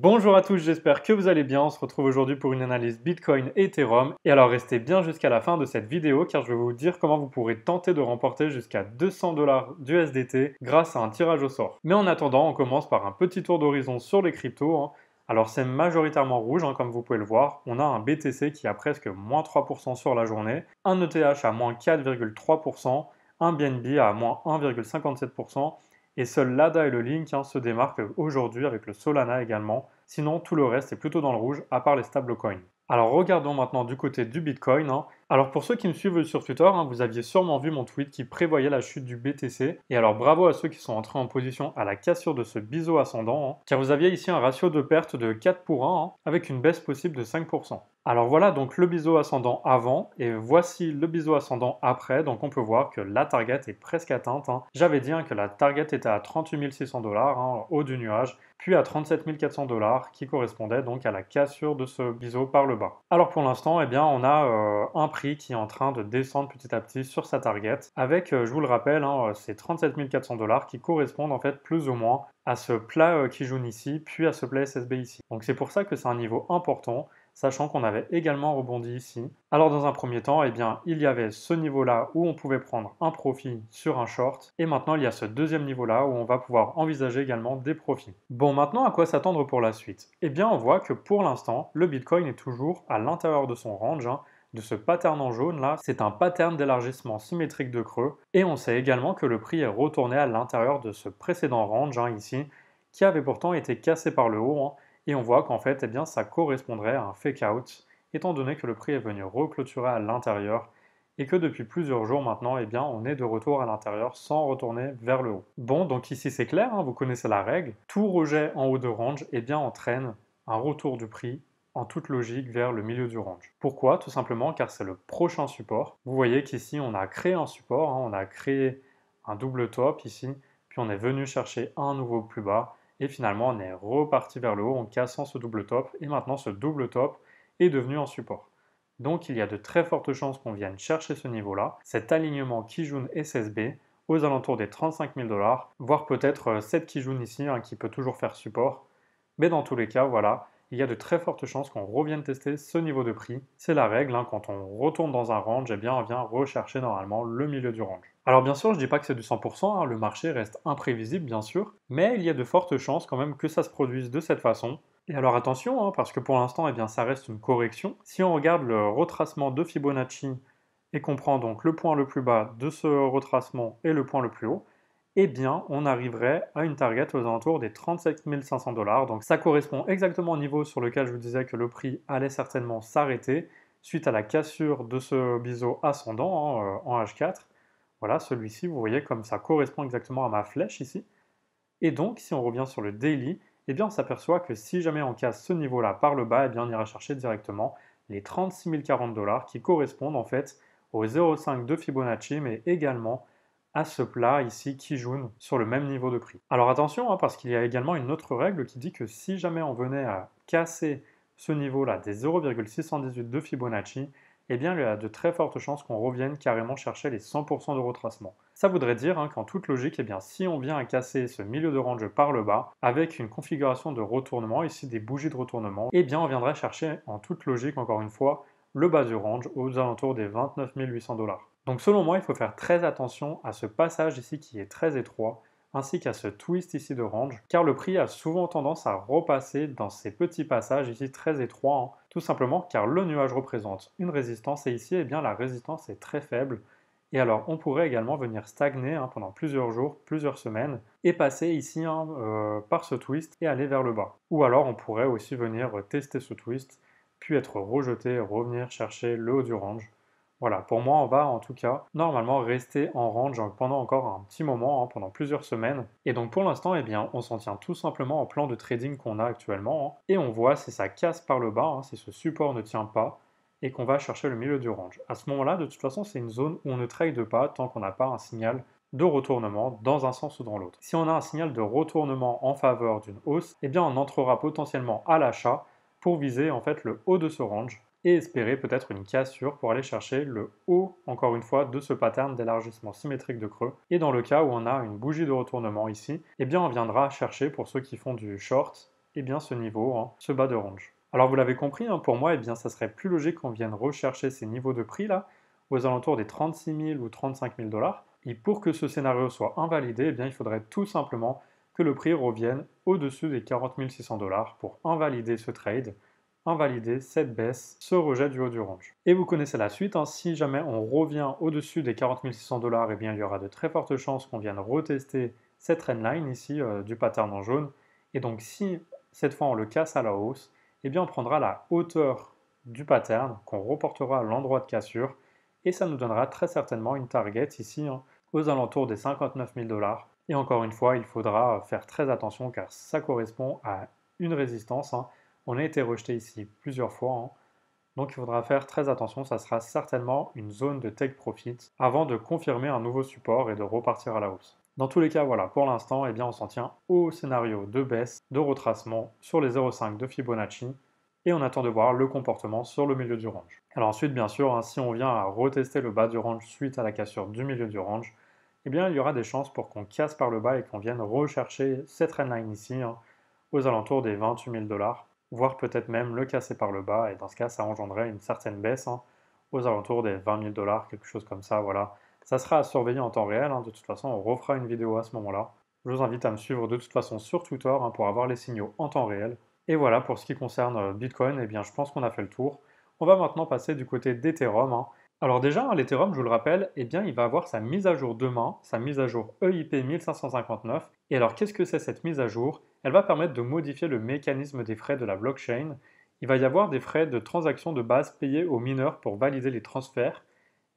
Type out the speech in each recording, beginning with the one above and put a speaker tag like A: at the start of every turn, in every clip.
A: Bonjour à tous, j'espère que vous allez bien. On se retrouve aujourd'hui pour une analyse Bitcoin et Ethereum. Et alors restez bien jusqu'à la fin de cette vidéo car je vais vous dire comment vous pourrez tenter de remporter jusqu'à 200 dollars d'USDT grâce à un tirage au sort. Mais en attendant, on commence par un petit tour d'horizon sur les cryptos. Hein. Alors c'est majoritairement rouge, hein, comme vous pouvez le voir. On a un BTC qui a presque moins 3% sur la journée, un ETH à moins 4,3%, un BNB à moins 1,57%, et seul l'ADA et le Link hein, se démarquent aujourd'hui avec le Solana également. Sinon, tout le reste est plutôt dans le rouge, à part les stablecoins. Alors regardons maintenant du côté du Bitcoin. Hein. Alors pour ceux qui me suivent sur Twitter, hein, vous aviez sûrement vu mon tweet qui prévoyait la chute du BTC. Et alors bravo à ceux qui sont entrés en position à la cassure de ce biseau ascendant, car vous aviez ici un ratio de perte de 4 pour 1, avec une baisse possible de 5%. Alors voilà donc le biseau ascendant avant et voici le biseau ascendant après. Donc on peut voir que la target est presque atteinte. Hein. J'avais dit hein, que la target était à 38 600 dollars hein, haut du nuage, puis à 37 400 dollars qui correspondait donc à la cassure de ce biseau par le bas. Alors pour l'instant, eh bien on a euh, un prix qui est en train de descendre petit à petit sur sa target avec, euh, je vous le rappelle, ces 37 400 dollars qui correspondent en fait plus ou moins à ce plat euh, qui jaune ici, puis à ce plat SSB ici. Donc c'est pour ça que c'est un niveau important sachant qu'on avait également rebondi ici. Alors dans un premier temps, eh bien, il y avait ce niveau-là où on pouvait prendre un profit sur un short, et maintenant il y a ce deuxième niveau-là où on va pouvoir envisager également des profits. Bon, maintenant à quoi s'attendre pour la suite? Eh bien, on voit que pour l'instant, le Bitcoin est toujours à l'intérieur de son range, hein, de ce pattern en jaune là, c'est un pattern d'élargissement symétrique de creux, et on sait également que le prix est retourné à l'intérieur de ce précédent range hein, ici, qui avait pourtant été cassé par le haut, hein, et on voit qu'en fait, eh ça correspondrait à un fake-out, étant donné que le prix est venu reclôturer à l'intérieur et que depuis plusieurs jours maintenant, eh bien, on est de retour à l'intérieur sans retourner vers le haut. Bon, donc ici c'est clair, hein, vous connaissez la règle. Tout rejet en haut de range eh bien, entraîne un retour du prix en toute logique vers le milieu du range. Pourquoi? Tout simplement car c'est le prochain support. Vous voyez qu'ici on a créé un support, hein, on a créé un double top ici, puis on est venu chercher un nouveau plus bas, et finalement, on est reparti vers le haut en cassant ce double top. Et maintenant, ce double top est devenu un support. Donc, il y a de très fortes chances qu'on vienne chercher ce niveau-là, cet alignement Kijun SSB aux alentours des 35 000 dollars, voire peut-être 7 euh, Kijun ici, hein, qui peut toujours faire support. Mais dans tous les cas, voilà, il y a de très fortes chances qu'on revienne tester ce niveau de prix. C'est la règle, hein, quand on retourne dans un range, eh bien on vient rechercher normalement le milieu du range. Alors bien sûr, je ne dis pas que c'est du 100%, hein, le marché reste imprévisible bien sûr, mais il y a de fortes chances quand même que ça se produise de cette façon. Et alors attention, hein, parce que pour l'instant, eh bien, ça reste une correction. Si on regarde le retracement de Fibonacci et qu'on prend donc le point le plus bas de ce retracement et le point le plus haut, eh bien, on arriverait à une target aux alentours des 37 500 dollars. Donc ça correspond exactement au niveau sur lequel je vous disais que le prix allait certainement s'arrêter suite à la cassure de ce biseau ascendant hein, euh, en H4. Voilà, celui-ci, vous voyez comme ça correspond exactement à ma flèche ici. Et donc, si on revient sur le daily, eh bien, on s'aperçoit que si jamais on casse ce niveau-là par le bas, eh bien, on ira chercher directement les 36 040 dollars qui correspondent en fait au 0,5 de Fibonacci, mais également à ce plat ici qui joue sur le même niveau de prix. Alors attention, hein, parce qu'il y a également une autre règle qui dit que si jamais on venait à casser ce niveau-là des 0,618 de Fibonacci, eh bien il y a de très fortes chances qu'on revienne carrément chercher les 100% de retracement. Ça voudrait dire hein, qu'en toute logique, eh bien, si on vient à casser ce milieu de range par le bas, avec une configuration de retournement, ici des bougies de retournement, eh bien on viendrait chercher en toute logique, encore une fois, le bas du range aux alentours des 29 800 dollars. Donc selon moi, il faut faire très attention à ce passage ici qui est très étroit, ainsi qu'à ce twist ici de range, car le prix a souvent tendance à repasser dans ces petits passages ici très étroits, hein. tout simplement car le nuage représente une résistance et ici, eh bien, la résistance est très faible. Et alors, on pourrait également venir stagner hein, pendant plusieurs jours, plusieurs semaines, et passer ici hein, euh, par ce twist et aller vers le bas. Ou alors, on pourrait aussi venir tester ce twist, puis être rejeté, revenir chercher le haut du range, voilà, pour moi, on va en tout cas normalement rester en range pendant encore un petit moment, hein, pendant plusieurs semaines. Et donc pour l'instant, eh bien, on s'en tient tout simplement au plan de trading qu'on a actuellement. Hein. et on voit si ça casse par le bas, hein, si ce support ne tient pas, et qu'on va chercher le milieu du range. À ce moment-là, de toute façon, c'est une zone où on ne trade pas tant qu'on n'a pas un signal de retournement dans un sens ou dans l'autre. Si on a un signal de retournement en faveur d'une hausse, eh bien on entrera potentiellement à l'achat pour viser en fait le haut de ce range et espérer peut-être une cassure pour aller chercher le haut, encore une fois, de ce pattern d'élargissement symétrique de creux. Et dans le cas où on a une bougie de retournement ici, eh bien on viendra chercher, pour ceux qui font du short, eh bien ce niveau, ce bas de range. Alors vous l'avez compris, hein, pour moi, eh bien ça serait plus logique qu'on vienne rechercher ces niveaux de prix là, aux alentours des 36 000 ou 35 000 dollars. Et pour que ce scénario soit invalidé, eh bien il faudrait tout simplement que le prix revienne au-dessus des 40 600 dollars pour invalider ce trade invalider cette baisse, ce rejet du haut du range. Et vous connaissez la suite, hein. si jamais on revient au-dessus des 40 600 dollars, eh bien il y aura de très fortes chances qu'on vienne retester cette trendline ici euh, du pattern en jaune. Et donc si cette fois on le casse à la hausse, eh bien on prendra la hauteur du pattern qu'on reportera à l'endroit de cassure et ça nous donnera très certainement une target ici hein, aux alentours des 59 000 dollars. Et encore une fois, il faudra faire très attention car ça correspond à une résistance. Hein. On a été rejeté ici plusieurs fois, hein. donc il faudra faire très attention, ça sera certainement une zone de take profit avant de confirmer un nouveau support et de repartir à la hausse. Dans tous les cas, voilà, pour l'instant, eh bien, on s'en tient au scénario de baisse, de retracement sur les 0,5 de Fibonacci, et on attend de voir le comportement sur le milieu du range. Alors ensuite, bien sûr, hein, si on vient à retester le bas du range suite à la cassure du milieu du range, eh bien, il y aura des chances pour qu'on casse par le bas et qu'on vienne rechercher cette trendline ici, hein, aux alentours des 28 000 dollars voire peut-être même le casser par le bas, et dans ce cas, ça engendrerait une certaine baisse hein, aux alentours des 20 000 dollars, quelque chose comme ça, voilà. Ça sera à surveiller en temps réel, hein. de toute façon, on refera une vidéo à ce moment-là. Je vous invite à me suivre de toute façon sur Twitter hein, pour avoir les signaux en temps réel. Et voilà, pour ce qui concerne euh, Bitcoin, eh bien, je pense qu'on a fait le tour. On va maintenant passer du côté d'Ethereum. Alors déjà, l'Ethereum, je vous le rappelle, eh bien, il va avoir sa mise à jour demain, sa mise à jour EIP 1559. Et alors, qu'est-ce que c'est cette mise à jour? Elle va permettre de modifier le mécanisme des frais de la blockchain. Il va y avoir des frais de transaction de base payés aux mineurs pour valider les transferts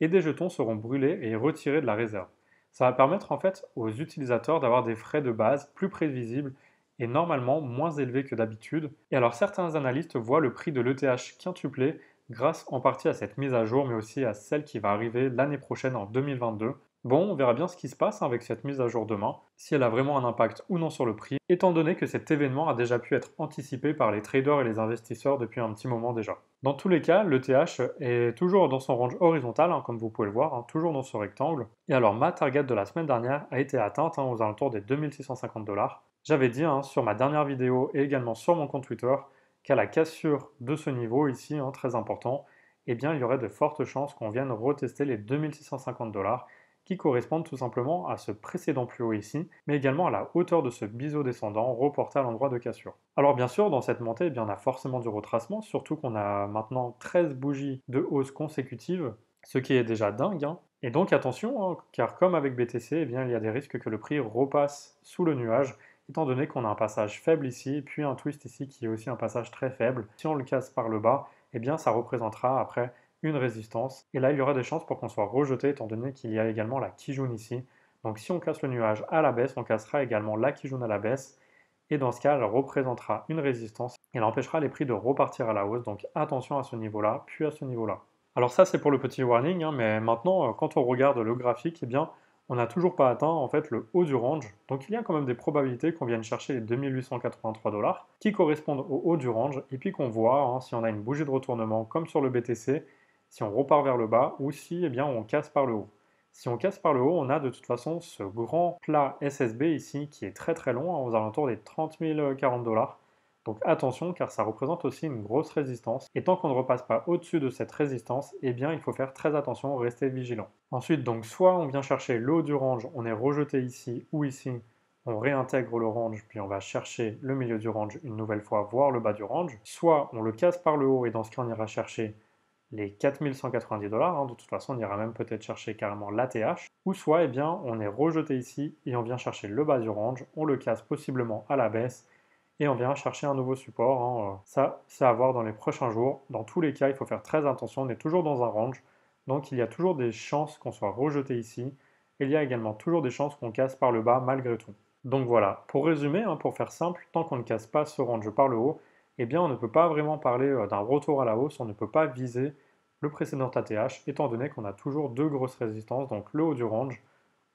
A: et des jetons seront brûlés et retirés de la réserve. Ça va permettre en fait aux utilisateurs d'avoir des frais de base plus prévisibles et normalement moins élevés que d'habitude. Et alors certains analystes voient le prix de l'ETH quintuplé grâce en partie à cette mise à jour mais aussi à celle qui va arriver l'année prochaine en 2022 Bon, on verra bien ce qui se passe avec cette mise à jour demain, si elle a vraiment un impact ou non sur le prix, étant donné que cet événement a déjà pu être anticipé par les traders et les investisseurs depuis un petit moment déjà. Dans tous les cas, l'ETH est toujours dans son range horizontal, hein, comme vous pouvez le voir, hein, toujours dans ce rectangle. Et alors ma target de la semaine dernière a été atteinte hein, aux alentours des 2650 dollars. J'avais dit sur ma dernière vidéo et également sur mon compte Twitter qu'à la cassure de ce niveau ici, très important, eh bien il y aurait de fortes chances qu'on vienne retester les 2650 dollars qui correspondent tout simplement à ce précédent plus haut ici, mais également à la hauteur de ce biseau descendant reporté à l'endroit de cassure. Alors bien sûr, dans cette montée, eh bien, on a forcément du retracement, surtout qu'on a maintenant 13 bougies de hausse consécutives, ce qui est déjà dingue. Hein. Et donc attention, hein, car comme avec BTC, eh bien, il y a des risques que le prix repasse sous le nuage, étant donné qu'on a un passage faible ici, puis un twist ici qui est aussi un passage très faible. Si on le casse par le bas, eh bien ça représentera après une résistance. Et là, il y aura des chances pour qu'on soit rejeté, étant donné qu'il y a également la Kijun ici. Donc si on casse le nuage à la baisse, on cassera également la Kijun à la baisse. Et dans ce cas, elle représentera une résistance. Elle empêchera les prix de repartir à la hausse. Donc attention à ce niveau-là, puis à ce niveau-là. Alors ça, c'est pour le petit warning. Hein, mais maintenant, euh, quand on regarde le graphique, eh bien, on n'a toujours pas atteint en fait le haut du range. Donc il y a quand même des probabilités qu'on vienne chercher les 2883 dollars qui correspondent au haut du range et puis qu'on voit hein, si on a une bougie de retournement comme sur le BTC si on repart vers le bas ou si eh bien, on casse par le haut. Si on casse par le haut, on a de toute façon ce grand plat SSB ici qui est très très long, hein, aux alentours des 30 040 dollars. Donc attention car ça représente aussi une grosse résistance. Et tant qu'on ne repasse pas au-dessus de cette résistance, eh bien il faut faire très attention, rester vigilant. Ensuite donc soit on vient chercher le haut du range, on est rejeté ici ou ici, on réintègre le range puis on va chercher le milieu du range une nouvelle fois, voire le bas du range, soit on le casse par le haut et dans ce cas on ira chercher les 4190 dollars, hein, de toute façon on ira même peut-être chercher carrément l'ATH, ou soit eh bien, on est rejeté ici et on vient chercher le bas du range, on le casse possiblement à la baisse et on vient chercher un nouveau support. Hein, euh. Ça, c'est à voir dans les prochains jours. Dans tous les cas, il faut faire très attention, on est toujours dans un range, donc il y a toujours des chances qu'on soit rejeté ici, et il y a également toujours des chances qu'on casse par le bas malgré tout. Donc voilà, pour résumer, hein, pour faire simple, tant qu'on ne casse pas ce range par le haut, eh bien on ne peut pas vraiment parler euh, d'un retour à la hausse, on ne peut pas viser le précédent ATH, étant donné qu'on a toujours deux grosses résistances, donc le haut du range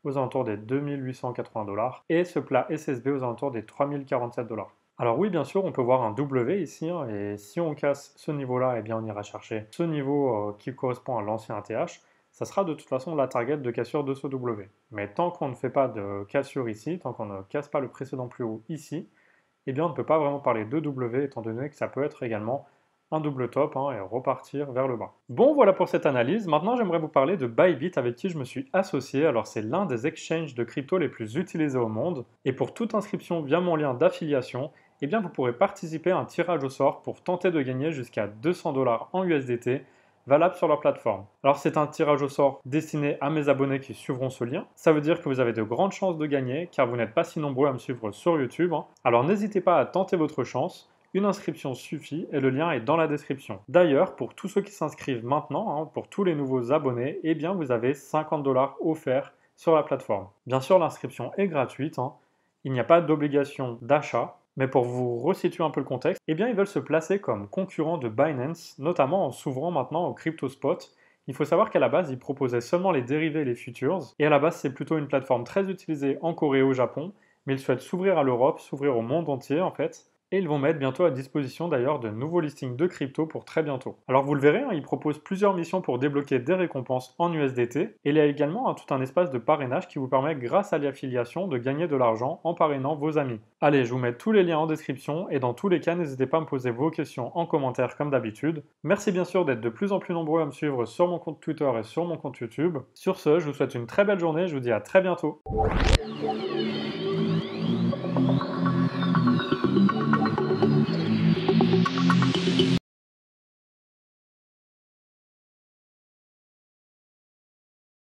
A: aux alentours des 2880 dollars et ce plat SSB aux alentours des 3047 dollars. Alors oui, bien sûr, on peut voir un W ici, hein, et si on casse ce niveau-là, eh bien on ira chercher ce niveau euh, qui correspond à l'ancien ATH. Ça sera de toute façon la target de cassure de ce W. Mais tant qu'on ne fait pas de cassure ici, tant qu'on ne casse pas le précédent plus haut ici, eh bien on ne peut pas vraiment parler de W, étant donné que ça peut être également un double top hein, et repartir vers le bas. Bon, voilà pour cette analyse. Maintenant, j'aimerais vous parler de Bybit avec qui je me suis associé. Alors, c'est l'un des exchanges de crypto les plus utilisés au monde. Et pour toute inscription via mon lien d'affiliation, eh bien, vous pourrez participer à un tirage au sort pour tenter de gagner jusqu'à 200 dollars en USDT valable sur leur plateforme. Alors c'est un tirage au sort destiné à mes abonnés qui suivront ce lien. Ça veut dire que vous avez de grandes chances de gagner car vous n'êtes pas si nombreux à me suivre sur YouTube. Hein. Alors n'hésitez pas à tenter votre chance. Une inscription suffit et le lien est dans la description. D'ailleurs, pour tous ceux qui s'inscrivent maintenant, hein, pour tous les nouveaux abonnés, eh bien vous avez 50 dollars offerts sur la plateforme. Bien sûr, l'inscription est gratuite. Hein. Il n'y a pas d'obligation d'achat. Mais pour vous resituer un peu le contexte, eh bien ils veulent se placer comme concurrents de Binance, notamment en s'ouvrant maintenant au crypto spot. Il faut savoir qu'à la base, ils proposaient seulement les dérivés et les futures, et à la base, c'est plutôt une plateforme très utilisée en Corée et au Japon, mais ils souhaitent s'ouvrir à l'Europe, s'ouvrir au monde entier en fait, et ils vont mettre bientôt à disposition d'ailleurs de nouveaux listings de crypto pour très bientôt. Alors vous le verrez, hein, ils proposent plusieurs missions pour débloquer des récompenses en USDT et il y a également tout un espace de parrainage qui vous permet grâce à l'affiliation de gagner de l'argent en parrainant vos amis. Allez, je vous mets tous les liens en description et dans tous les cas, n'hésitez pas à me poser vos questions en commentaire comme d'habitude. Merci bien sûr d'être de plus en plus nombreux à me suivre sur mon compte Twitter et sur mon compte YouTube. Sur ce, je vous souhaite une très belle journée, je vous dis à très bientôt.